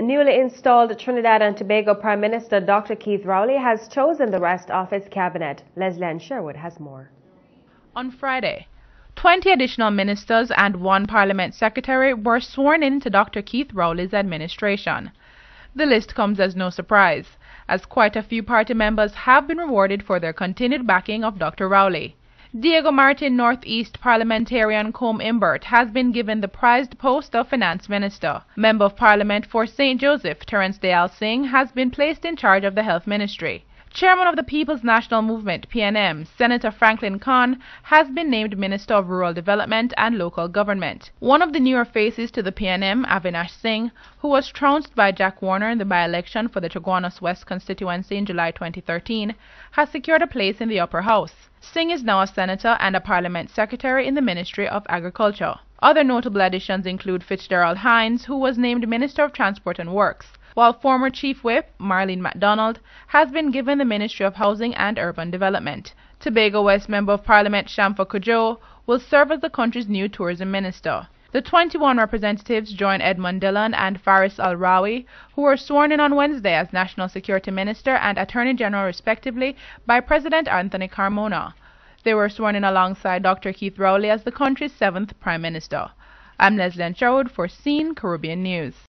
Newly installed Trinidad and Tobago Prime Minister Dr. Keith Rowley has chosen the rest of his cabinet. Leslie Sherwood has more. On Friday, 20 additional ministers and one parliament secretary were sworn into Dr. Keith Rowley's administration. The list comes as no surprise, as quite a few party members have been rewarded for their continued backing of Dr. Rowley. Diego Martin Northeast parliamentarian Colm Imbert has been given the prized post of Finance Minister. Member of Parliament for St. Joseph, Terrence Deyalsingh, has been placed in charge of the Health Ministry. Chairman of the People's National Movement, PNM, Senator Franklin Khan, has been named Minister of Rural Development and Local Government. One of the newer faces to the PNM, Avinash Singh, who was trounced by Jack Warner in the by-election for the Chaguanas West constituency in July 2013, has secured a place in the upper house. Singh is now a senator and a parliament secretary in the Ministry of Agriculture. Other notable additions include Fitzgerald Hinds, who was named Minister of Transport and Works, while former Chief Whip Marlene McDonald has been given the Ministry of Housing and Urban Development. Tobago West Member of Parliament Shamfa Cudjoe will serve as the country's new tourism minister. The 21 representatives join Edmund Dillon and Faris Al Rawi, who were sworn in on Wednesday as National Security Minister and Attorney General respectively by President Anthony Carmona. They were sworn in alongside Dr. Keith Rowley as the country's seventh Prime Minister. I'm Leslie Sherwood for CEEN Caribbean News.